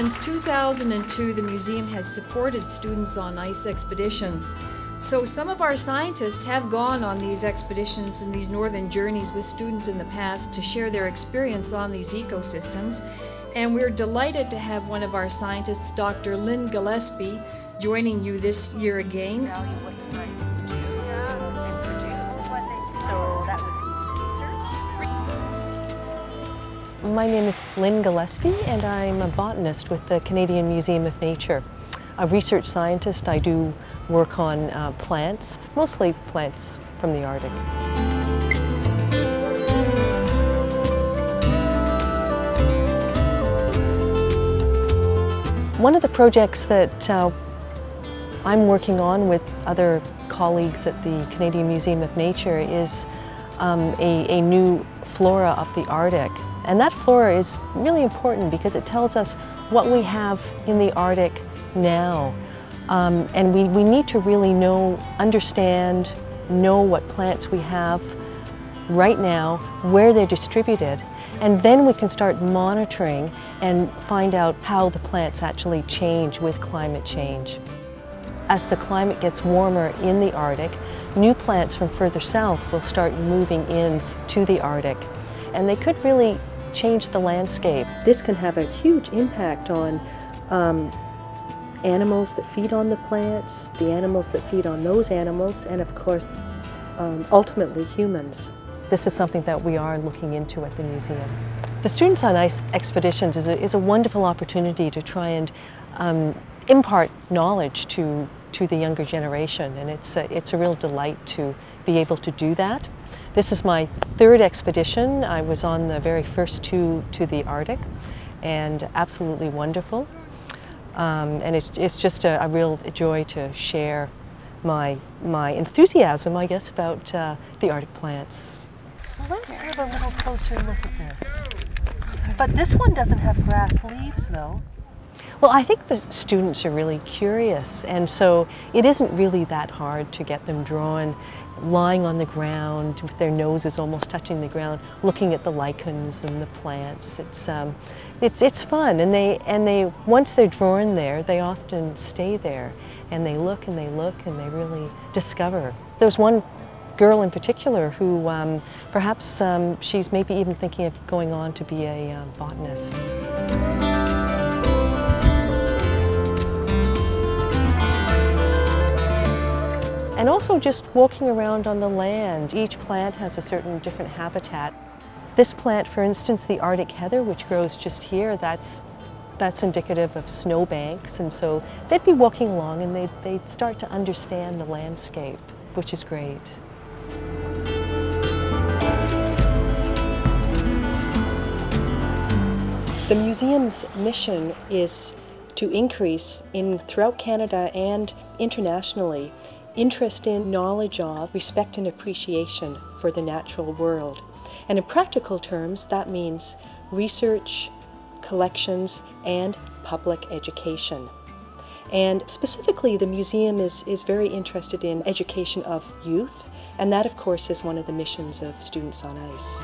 Since 2002, the museum has supported students on ice expeditions. So some of our scientists have gone on these expeditions and these northern journeys with students in the past to share their experience on these ecosystems. And we're delighted to have one of our scientists, Dr. Lynn Gillespie, joining you this year again. My name is Lynn Gillespie and I'm a botanist with the Canadian Museum of Nature. A research scientist, I do work on uh, plants, mostly plants from the Arctic. One of the projects that uh, I'm working on with other colleagues at the Canadian Museum of Nature is um, a, a new flora of the Arctic. And that flora is really important because it tells us what we have in the Arctic now. Um, and we, we need to really know, understand, know what plants we have right now, where they're distributed, and then we can start monitoring and find out how the plants actually change with climate change. As the climate gets warmer in the Arctic, new plants from further south will start moving in to the Arctic. And they could really change the landscape. This can have a huge impact on um, animals that feed on the plants, the animals that feed on those animals, and of course, um, ultimately humans. This is something that we are looking into at the museum. The Students on Ice expeditions is a, is a wonderful opportunity to try and um, impart knowledge to, to the younger generation, and it's a, it's a real delight to be able to do that. This is my third expedition. I was on the very first two to the Arctic, and absolutely wonderful. Um, and it's, it's just a, a, real joy to share my, my enthusiasm, I guess, about uh, the Arctic plants. Well, let's have a little closer look at this. But this one doesn't have grass leaves, though. Well, I think the students are really curious, and so it isn't really that hard to get them drawn lying on the ground with their noses almost touching the ground, looking at the lichens and the plants. It's, um, it's, it's fun, and they, and they, once they're drawn there, they often stay there, and they look and they look and they really discover. There's one girl in particular who um, perhaps um, she's maybe even thinking of going on to be a uh, botanist. And also just walking around on the land. Each plant has a certain different habitat. This plant, for instance, the Arctic heather, which grows just here, that's, that's indicative of snowbanks. And so they'd be walking along and they'd, they'd start to understand the landscape, which is great. The museum's mission is to increase in throughout Canada and internationally interest in knowledge of, respect and appreciation for the natural world. And in practical terms, that means research, collections, and public education. And specifically, the museum is, is very interested in education of youth, and that, of course, is one of the missions of Students on Ice.